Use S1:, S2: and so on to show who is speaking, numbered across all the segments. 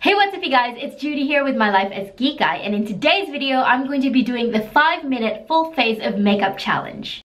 S1: Hey what's up you guys, it's Judie here with my life as Kikay and in today's video I'm going to be doing the 5 minute full face of makeup challenge.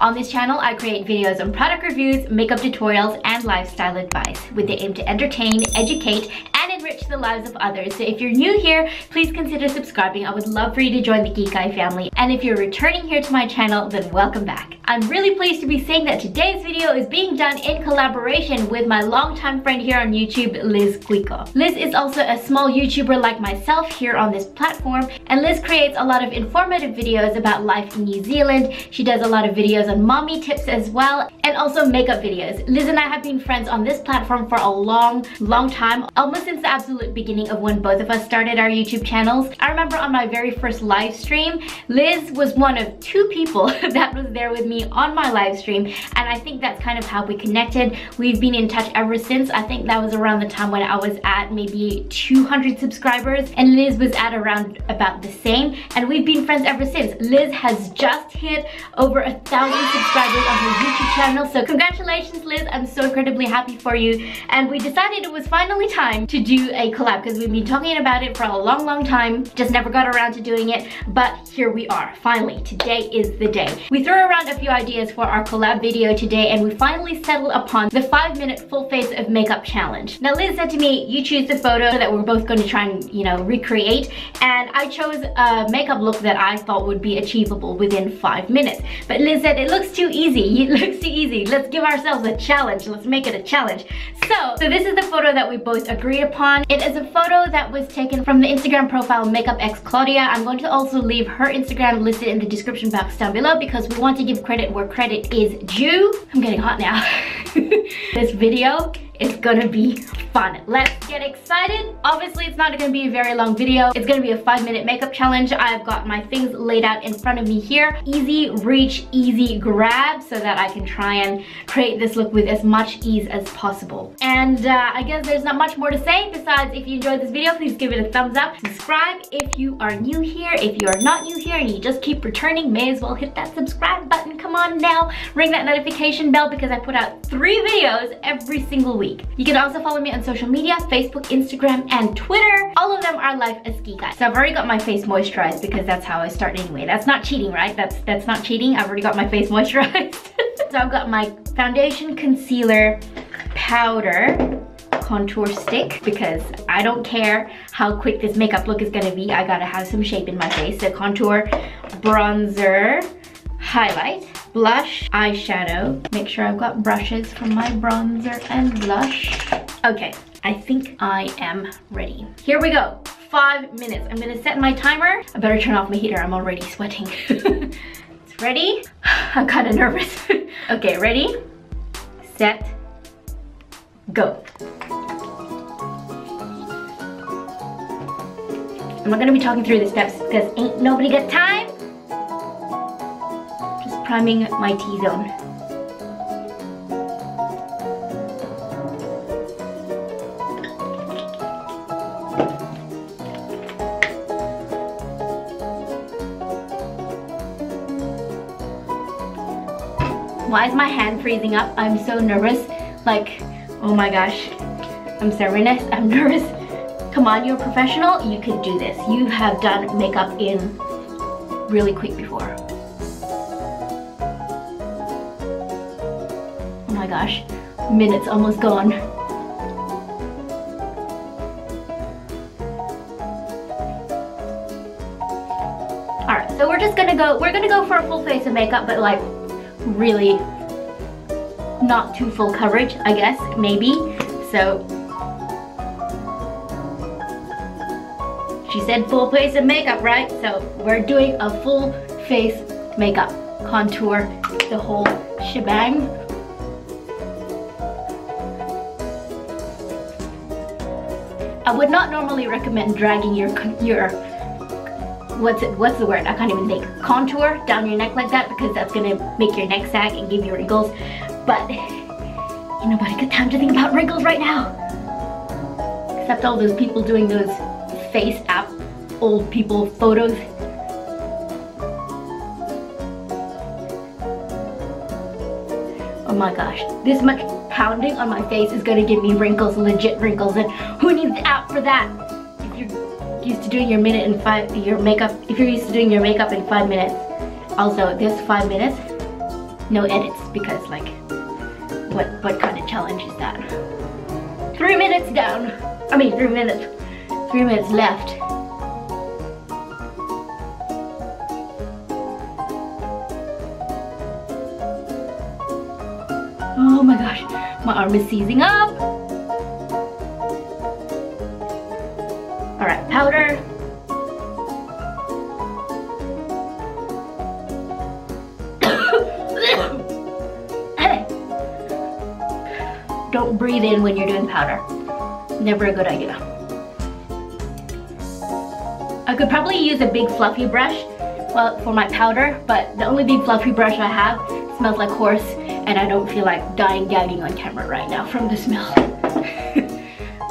S1: On this channel, I create videos on product reviews, makeup tutorials, and lifestyle advice with the aim to entertain, educate, and enrich the lives of others. So if you're new here, please consider subscribing. I would love for you to join the Kikay family. And if you're returning here to my channel, then welcome back. I'm really pleased to be saying that today's video is being done in collaboration with my longtime friend here on YouTube, Liz Cuico. Liz is also a small YouTuber like myself here on this platform, and Liz creates a lot of informative videos about life in New Zealand. She does a lot of videos on mommy tips as well, and also makeup videos. Liz and I have been friends on this platform for a long, long time, almost since the absolute beginning of when both of us started our YouTube channels. I remember on my very first live stream, Liz was one of two people that was there with me me on my live stream and I think that's kind of how we connected. We've been in touch ever since. I think that was around the time when I was at maybe 200 subscribers and Liz was at around about the same and we've been friends ever since. Liz has just hit over a thousand subscribers on her YouTube channel so congratulations Liz, I'm so incredibly happy for you and we decided it was finally time to do a collab because we've been talking about it for a long long time just never got around to doing it but here we are finally today is the day. We threw around a few ideas for our collab video today and we finally settled upon the five minute full face of makeup challenge. Now Liz said to me, you choose the photo that we're both going to try and, you know, recreate and I chose a makeup look that I thought would be achievable within five minutes. But Liz said, it looks too easy, it looks too easy, let's give ourselves a challenge, let's make it a challenge. So, so this is the photo that we both agreed upon. It is a photo that was taken from the Instagram profile Makeup X Claudia. I'm going to also leave her Instagram listed in the description box down below because we want to give credit credit where credit is due. I'm getting hot now. this video is gonna be fun. Let's get excited. Obviously, it's not gonna be a very long video. It's gonna be a five minute makeup challenge. I've got my things laid out in front of me here. Easy reach, easy grab so that I can try and create this look with as much ease as possible. And uh, I guess there's not much more to say besides if you enjoyed this video, please give it a thumbs up. Subscribe if you are new here. If you are not new here and you just keep returning, may as well hit that subscribe button. Come on now, ring that notification bell because I put out three videos every single week week. You can also follow me on social media, Facebook, Instagram, and Twitter. All of them are Life as Kikay So I've already got my face moisturized because that's how I start anyway. That's not cheating, right? That's, that's not cheating. I've already got my face moisturized. so I've got my foundation, concealer, powder, contour stick because I don't care how quick this makeup look is gonna be. I gotta have some shape in my face. So contour, bronzer, highlight, blush, eyeshadow. Make sure I've got brushes for my bronzer and blush. Okay, I think I am ready. Here we go, five minutes. I'm gonna set my timer. I better turn off my heater, I'm already sweating. it's ready? I'm kinda nervous. okay, ready, set, go. I'm not gonna be talking through the steps because ain't nobody got time Just priming my T-zone. Why is my hand freezing up? I'm so nervous. Like, oh my gosh. I'm so nervous. I'm nervous. Come on, you're a professional. You can do this. You have done makeup in really quick before. Oh my gosh, minutes almost gone. Alright, so we're just gonna go, we're gonna go for a full face of makeup, but like really not too full coverage, I guess, maybe. So, she said full face of makeup, right? So we're doing a full face makeup, contour, the whole shebang. I would not normally recommend dragging your, your what's it, what's the word? I can't even think. Contour down your neck like that because that's gonna make your neck sag and give you wrinkles. But ain't nobody got time to think about wrinkles right now. Except all those people doing those face app old people photos. Oh my gosh, this much pounding on my face is gonna give me wrinkles, legit wrinkles, and who needs the app for that? Used to doing your minute in five, your makeup, if you're used to doing your makeup in five minutes, also this five minutes, no edits because like, what, what kind of challenge is that? Three minutes down. I mean, three minutes, three minutes left. Oh my gosh, my arm is seizing up. Don't in when you're doing powder. Never a good idea. I could probably use a big fluffy brush well, for my powder, but the only big fluffy brush I have smells like horse and I don't feel like dying gagging on camera right now from the smell.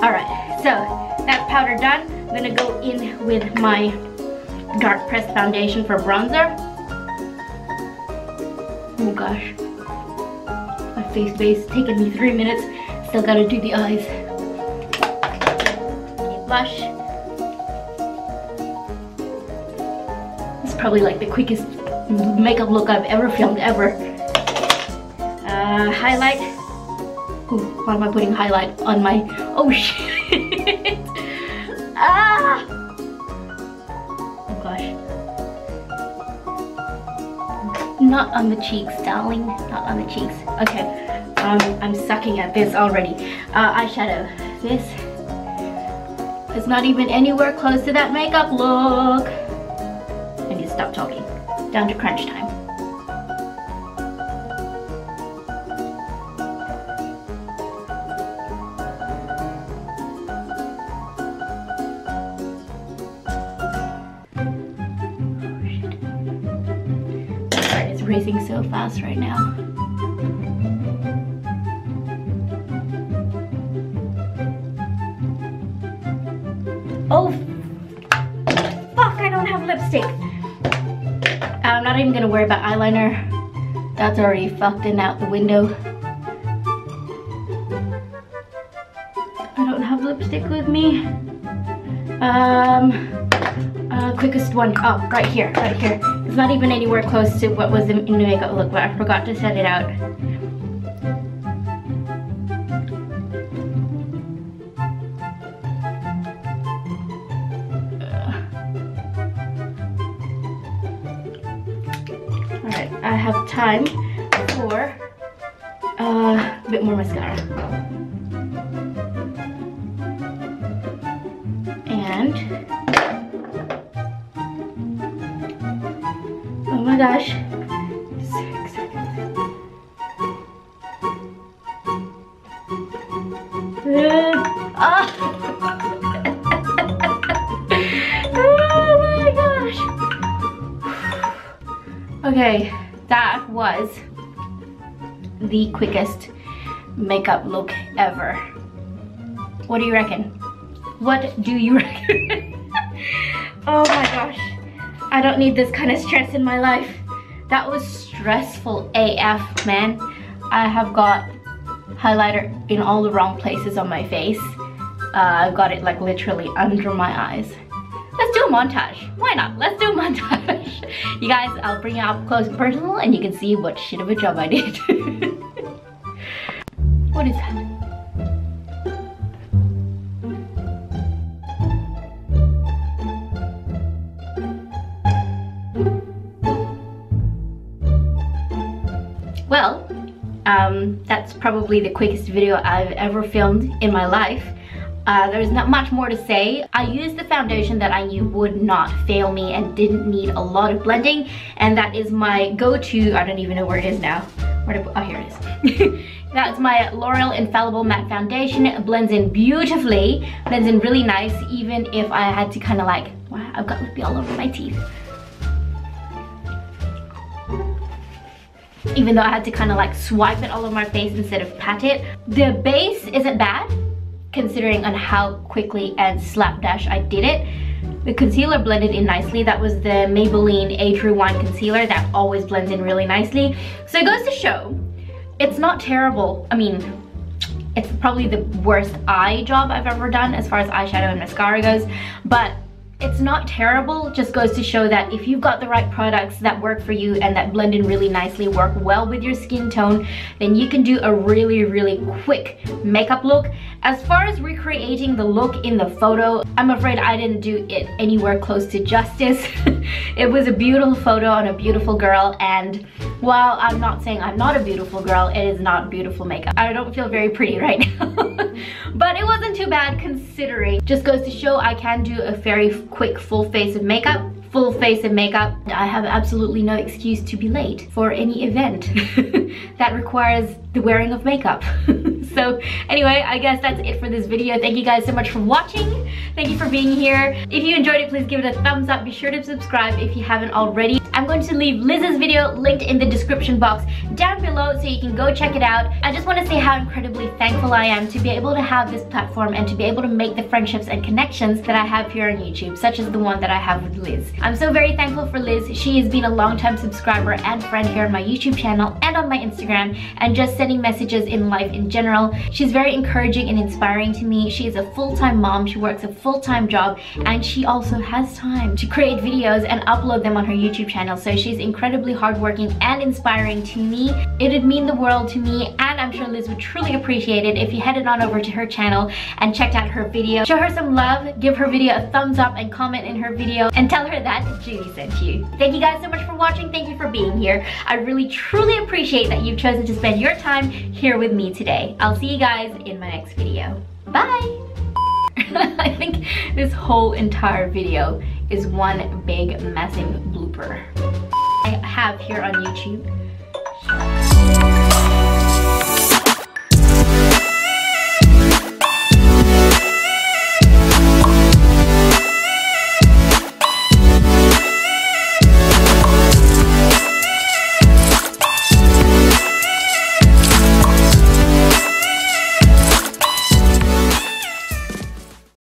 S1: Alright, so that's powder done. I'm gonna go in with my dark pressed foundation for bronzer. Oh gosh. My face base taking me three minutes. Still gotta do the eyes. Okay, blush. It's probably like the quickest makeup look I've ever filmed ever uh, highlight. Ooh, why am I putting highlight on my, oh shit. ah! Oh gosh. Not on the cheeks, darling. Not on the cheeks. Okay, um, I'm sucking at this already. Uh, eyeshadow. This is not even anywhere close to that makeup look. I need to stop talking. Down to crunch time. It's racing so fast right now. Oh, fuck, I don't have lipstick. I'm not even gonna worry about eyeliner. That's already fucked and out the window. I don't have lipstick with me. Um, uh, quickest one. Oh, right here, right here. It's not even anywhere close to what was in the makeup look, but I forgot to set it out. Time for uh, a bit more mascara. And my gosh. Ah. oh my gosh. Okay, that was the quickest makeup look ever. What do you reckon? What do you reckon? oh my gosh. I don't need this kind of stress in my life. That was stressful AF, man. I have got highlighter in all the wrong places on my face. Uh, I've got it like literally under my eyes. Montage. Why not? Let's do a montage. you guys, I'll bring it up close and personal and you can see what shit of a job I did. what is that? Well, um, that's probably the quickest video I've ever filmed in my life. Uh, there's not much more to say. I used the foundation that I knew would not fail me and didn't need a lot of blending. And that is my go-to, I don't even know where it is now. Where to, oh, here it is. That's my L'Oreal Infallible Matte Foundation. It blends in beautifully, blends in really nice, even if I had to kind of like, wow, I've got lippy all over my teeth. even though I had to kind of like swipe it all over my face instead of pat it. The base isn't bad considering on how quickly and slapdash I did it. The concealer blended in nicely. That was the Maybelline Age Rewind Concealer that always blends in really nicely. So it goes to show, it's not terrible. I mean, it's probably the worst eye job I've ever done as far as eyeshadow and mascara goes. But it's not terrible just goes to show that if you've got the right products that work for you and that blend in really nicely work well with your skin tone then you can do a really really quick makeup look. As far as recreating the look in the photo i'm afraid i didn't do it anywhere close to justice. It was a beautiful photo on a beautiful girl and while i'm not saying i'm not a beautiful girl it is not beautiful makeup. I don't feel very pretty right now but it wasn't too bad considering just goes to show i can do a very quick full face of makeup full face of makeup. I have absolutely no excuse to be late for any event that requires the wearing of makeup. so anyway, I guess that's it for this video. Thank you guys so much for watching. Thank you for being here. If you enjoyed it, please give it a thumbs up. Be sure to subscribe if you haven't already. I'm going to leave Liz's video linked in the description box down below so you can go check it out. I just want to say how incredibly thankful I am to be able to have this platform and to be able to make the friendships and connections that I have here on YouTube, such as the one that I have with Liz. I'm so very thankful for Liz. She has been a long-time subscriber and friend here on my YouTube channel and on my Instagram and just sending messages in life in general. She's very encouraging and inspiring to me. She is a full-time mom. She works a full-time job and she also has time to create videos and upload them on her YouTube channel. So she's incredibly hardworking and inspiring to me. It'd mean the world to me and I'm sure Liz would truly appreciate it if you headed on over to her channel and checked out her video. Show her some love, give her video a thumbs up and comment in her video and tell her that Judie sent you. Thank you guys so much for watching. Thank you for being here. I really truly appreciate that you've chosen to spend your time here with me today. I'll see you guys in my next video. Bye! I think this whole entire video is one big massive blooper. I have here on YouTube